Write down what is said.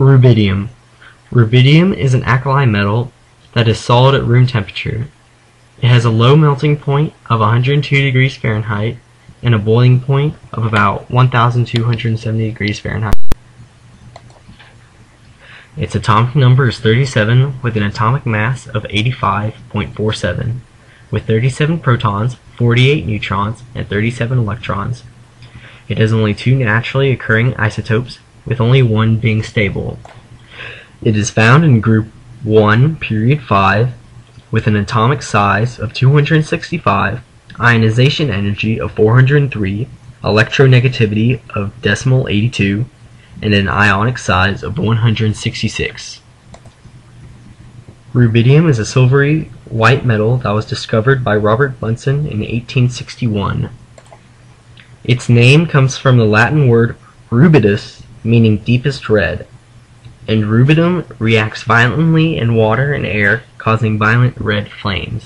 Rubidium. Rubidium is an alkali metal that is solid at room temperature. It has a low melting point of 102 degrees Fahrenheit and a boiling point of about 1270 degrees Fahrenheit. Its atomic number is 37 with an atomic mass of 85.47 with 37 protons, 48 neutrons, and 37 electrons. It has only two naturally occurring isotopes with only one being stable. It is found in group 1 period 5 with an atomic size of 265, ionization energy of 403, electronegativity of decimal 82, and an ionic size of 166. Rubidium is a silvery white metal that was discovered by Robert Bunsen in 1861. Its name comes from the Latin word rubidus, meaning deepest red, and rubidium reacts violently in water and air, causing violent red flames.